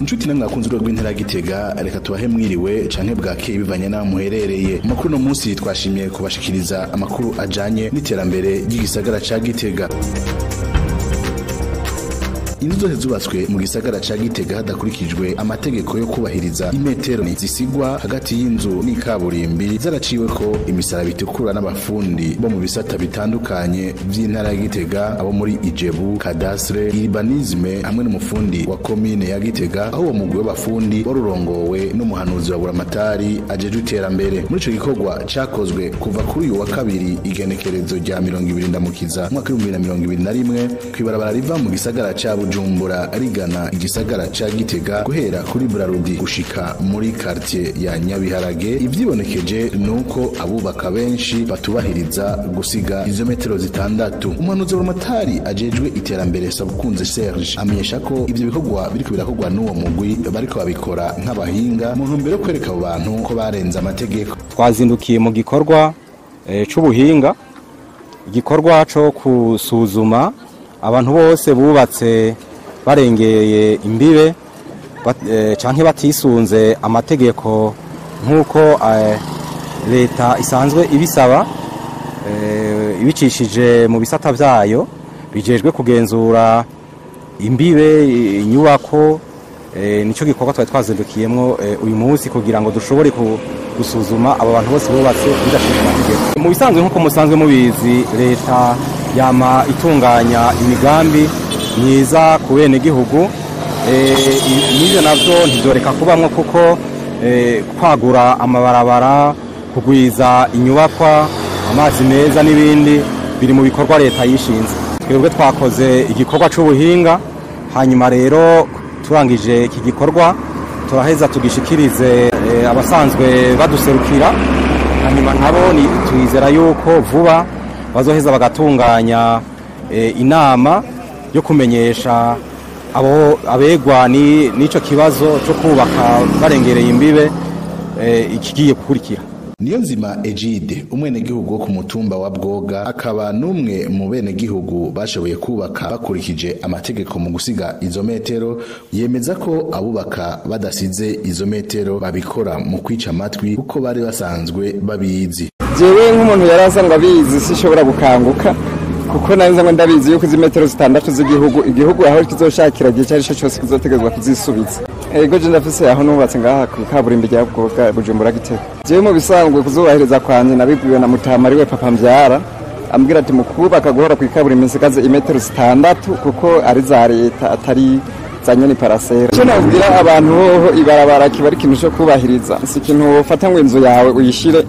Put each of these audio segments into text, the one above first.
inshuti namwe akunze urwego rw'intara gitega reka tubahe mwiriwe canke bwakeye bivanye n'aho muherereye. Amakuru no munsi twashimiye kubashikiriza amakuru ajanye n'iterambere ry'igisagara ca gitega. Inzu zose zubatswe mu gisagara ca gitega hadakurikijwe amategeko yo kubahiriza imetero zisigwa hagati y'inzu n'ikaburimbi zaraciwe ko imisaraba itukura n'abafundi bo mu bisata bitandukanye vy'intara ya gitega abo muri ijebu kadastre iribanisme hamwe n'umufundi wa komine ya gitega aho uwo mugwi w'abafundi warurongowe n'umuhanuzi wa buramatari ajejwe iterambere. Muri ico gikorwa cakozwe kuva kuri uyu wa kabiri igenekerezo rya mirongo ibiri ndamukiza na rimwe kw'ibarabara riva mu gisagara ca bujumbura rigana igisagara ca gitega guhera kuri burarudi gushika muri kartie ya nyabiharage. Ivyibonekeje nuko abubaka benshi batubahiriza gusiga izo metero zitandatu. Umuhanuzi w'urumatari ajejwe iterambere sabukunze serge amenyesha ko ivyo bikorwa biriko birakorwa n'uwo mugwi bariko babikora nk'abahinga mu ntumbero yo kwereka abo bantu ko barenze amategeko. Twazindukiye mu gikorwa eh, c'ubuhinga igikorwa co kusuzuma abantu bose bubatse barengeye imbibe eh, canke batisunze amategeko nk'uko eh, leta isanzwe ibisaba eh, ibicishije mu bisata vyayo bijejwe kugenzura imbibe inyubako nico gikorwa twari twazindukiyemwo eh, uyu munsi kugira ngo dushobore gusuzuma abo bantu bose bubatse bidashije amategeko. Mu bisanzwe nk'uko musanzwe mubizi leta yama itunganya imigambi myiza ku bene gihugu n'ibyo navyo ntidoreka kubamwo kuko eh, kwagura amabarabara kugwiza inyubakwa amazi meza n'ibindi biri mu bikorwa leta yishinze. Twebwe twakoze igikorwa c'ubuhinga hanyuma rero turangije iki gikorwa turaheza tugishikirize eh, abasanzwe baduserukira hanyuma nabo twizera yuko vuba bazoheza bagatunganya eh, inama yo kumenyesha abo abegwa ni n'ico kibazo cyo kubaka barengereye imbibe eh, ikigiye gukurikira. Niyo nzima egide umwenegihugu wo ku mutumba wa bwoga akaba n'umwe mu benegihugu bashoboye kubaka bakurikije amategeko mu gusiga izo metero yemeza ko abubaka badasize izo metero babikora mu kwica amatwi kuko bari basanzwe babizi. Jewe nk'umuntu yari asanzwe abizi sishobora gukanguka. Kuko nari nzango ndabizi yuko izi metero zitandatu z'igihugu igihugu aho kizoshakira igihe cyari cyo cyose kizotegerezwa kuzisubiza ego je ndafise aho nubatse ngaha ku kaburimbi rya bujumbura gitego jewe mu bisanzwe kuzubahiriza kwanje nabibwiwe na mutama ari we papa mvyara ambwira ati mu kubaka guhora ku ikaburimbi nsigaze imetero zitandatu kuko ari za leta atari za nyoni parasera. Icyo nabwira abantu hoho ibarabara kiba ari ikintu cyo kubahiriza. Si ikintu wofata ngo inzu yawe uyishire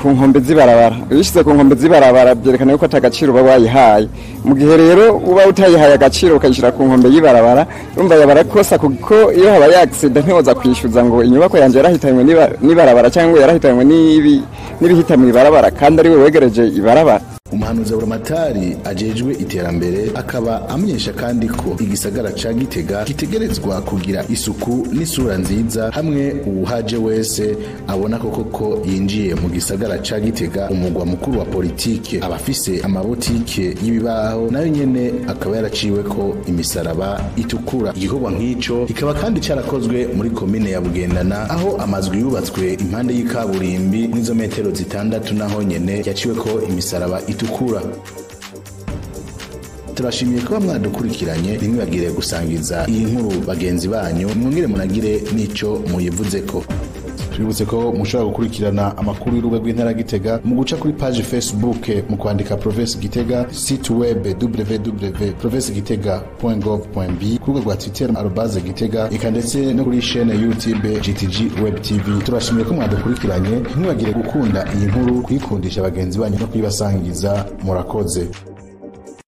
ku nkombe z'ibarabara. Uyishyize ku nkombe z'ibarabara byerekana yuko atagaciro uba wayihaye mu gihe rero uba utayihaye agaciro ukayishyira ku nkombe y'ibarabara urumva yabara kosa kuko iyo habaye agisida ntiwoza kwishyuza ngo inyubako yanjye yarahitanywe n'iba- n'ibarabara cyangwa yarahitanywe n'ibi- n'ibihita mu ibarabara. Kandi ari we wegereje ibarabara. Umuhanuzi buramatari ajejwe iterambere akaba amenyesha kandi ko igisagara ca gitega gitegerezwa kugira isuku n'isura nziza hamwe uwuhaje wese abona koko ko yinjiye mu gisagara ca gitega umugwa mukuru wa politike. Abafise amabotike y'ibibaho na yo nyene akaba yaraciwe ko imisaraba itukura. Igikorwa nk'ico kikaba kandi carakozwe muri komine ya bugendana aho amazwi yubatswe impande y'ikaburimbi n'izo metero zitandatu naho nyene yaciwe ko imisaraba itukura. Turashimiye kuba mwadukurikiranye ntimwibagire gusangiza iyi nkuru bagenzi banyu mwongere munagire n'ico muyivuzeko. Tubibutse ko mushobora gukurikirana amakuru y'urubuga rw'intara gitega mu guca kuri page facebook mu kwandika province gitega site web www province gitega gov b ku rubuga rwa twitter arobase gitega eka ndetse no kuri chaine youtube gtg web tv turashimiye ko mwadukurikiranye ntimwibagire gukunda iyi nkuru kuyikundisha bagenzi banyu no kuyibasangiza murakoze.